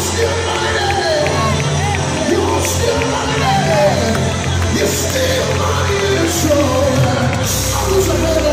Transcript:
still mighty. You're still mighty. You're still mighty. I was a